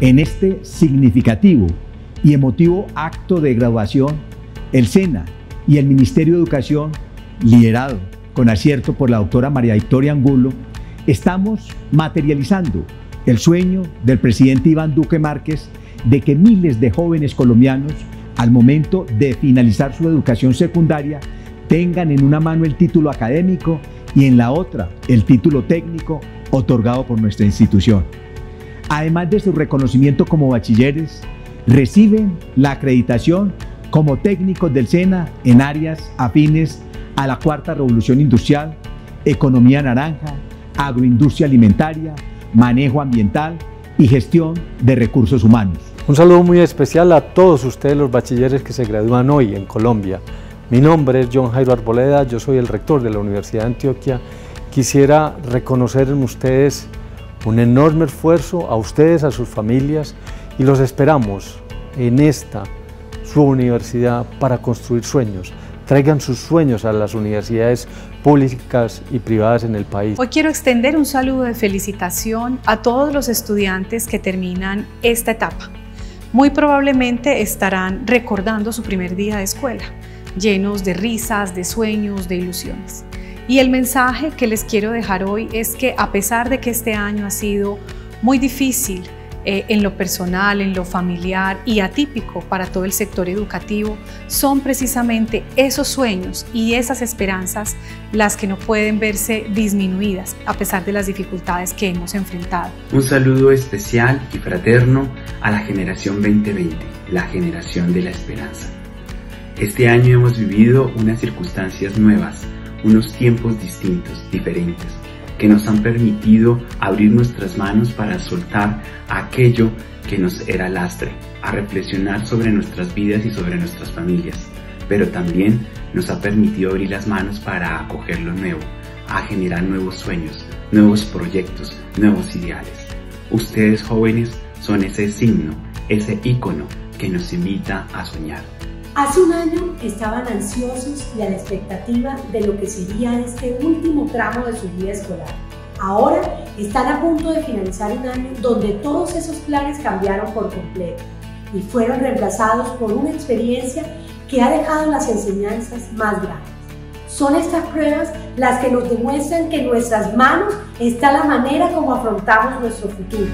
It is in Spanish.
En este significativo y emotivo acto de graduación, el SENA y el Ministerio de Educación, liderado con acierto por la doctora María Victoria Angulo, estamos materializando el sueño del presidente Iván Duque Márquez de que miles de jóvenes colombianos, al momento de finalizar su educación secundaria, tengan en una mano el título académico y en la otra el título técnico otorgado por nuestra institución. Además de su reconocimiento como bachilleres, reciben la acreditación como técnicos del SENA en áreas afines a la cuarta revolución industrial, economía naranja, agroindustria alimentaria, manejo ambiental y gestión de recursos humanos. Un saludo muy especial a todos ustedes los bachilleres que se gradúan hoy en Colombia. Mi nombre es John Jairo Arboleda, yo soy el rector de la Universidad de Antioquia. Quisiera reconocer en ustedes un enorme esfuerzo, a ustedes, a sus familias, y los esperamos en esta, su universidad, para construir sueños, traigan sus sueños a las universidades públicas y privadas en el país. Hoy quiero extender un saludo de felicitación a todos los estudiantes que terminan esta etapa. Muy probablemente estarán recordando su primer día de escuela, llenos de risas, de sueños, de ilusiones. Y el mensaje que les quiero dejar hoy es que a pesar de que este año ha sido muy difícil, eh, en lo personal, en lo familiar y atípico para todo el sector educativo, son precisamente esos sueños y esas esperanzas las que no pueden verse disminuidas a pesar de las dificultades que hemos enfrentado. Un saludo especial y fraterno a la generación 2020, la generación de la esperanza. Este año hemos vivido unas circunstancias nuevas, unos tiempos distintos, diferentes que nos han permitido abrir nuestras manos para soltar aquello que nos era lastre, a reflexionar sobre nuestras vidas y sobre nuestras familias, pero también nos ha permitido abrir las manos para acoger lo nuevo, a generar nuevos sueños, nuevos proyectos, nuevos ideales. Ustedes jóvenes son ese signo, ese ícono que nos invita a soñar. Hace un año estaban ansiosos y a la expectativa de lo que sería este último tramo de su vida escolar. Ahora están a punto de finalizar un año donde todos esos planes cambiaron por completo y fueron reemplazados por una experiencia que ha dejado las enseñanzas más grandes. Son estas pruebas las que nos demuestran que en nuestras manos está la manera como afrontamos nuestro futuro.